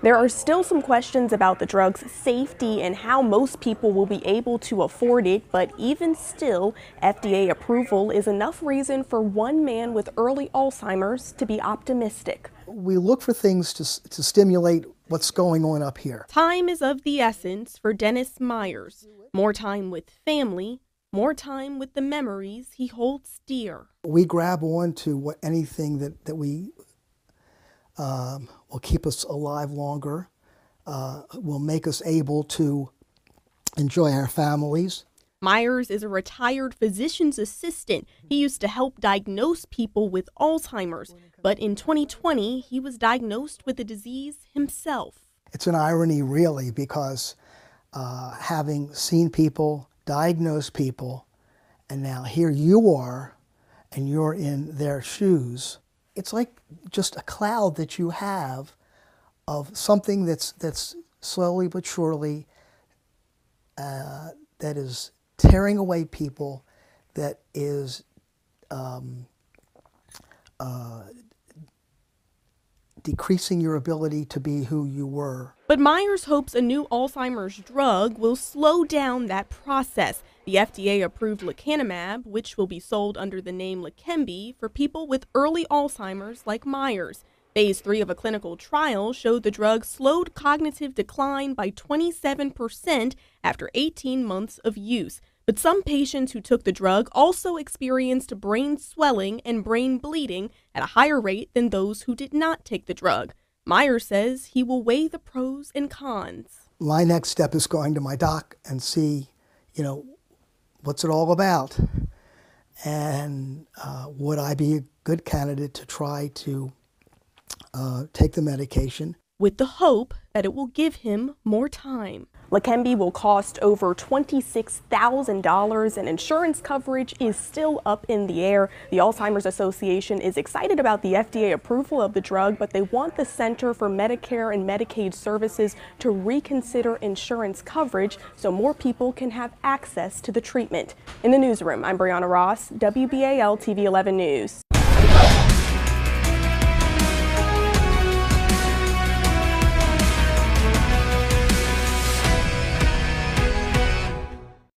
There are still some questions about the drug's safety and how most people will be able to afford it, but even still, FDA approval is enough reason for one man with early Alzheimer's to be optimistic. We look for things to, to stimulate what's going on up here. Time is of the essence for Dennis Myers. More time with family, more time with the memories he holds dear. We grab on to what anything that, that we um, will keep us alive longer, uh, will make us able to enjoy our families. Myers is a retired physician's assistant. He used to help diagnose people with Alzheimer's, but in 2020, he was diagnosed with the disease himself. It's an irony, really, because uh, having seen people, diagnose people, and now here you are, and you're in their shoes it's like just a cloud that you have of something that's that's slowly but surely uh, that is tearing away people, that is um, uh, decreasing your ability to be who you were. But Myers hopes a new Alzheimer's drug will slow down that process. The FDA approved lecanemab, which will be sold under the name Leqembi for people with early Alzheimer's like Myers. Phase 3 of a clinical trial showed the drug slowed cognitive decline by 27% after 18 months of use. But some patients who took the drug also experienced brain swelling and brain bleeding at a higher rate than those who did not take the drug. Myers says he will weigh the pros and cons. My next step is going to my doc and see, you know, what's it all about? And uh, would I be a good candidate to try to uh, take the medication? With the hope that it will give him more time. Leqembi will cost over $26,000 and insurance coverage is still up in the air. The Alzheimer's Association is excited about the FDA approval of the drug, but they want the Center for Medicare and Medicaid Services to reconsider insurance coverage so more people can have access to the treatment. In the newsroom, I'm Brianna Ross, WBAL TV 11 News.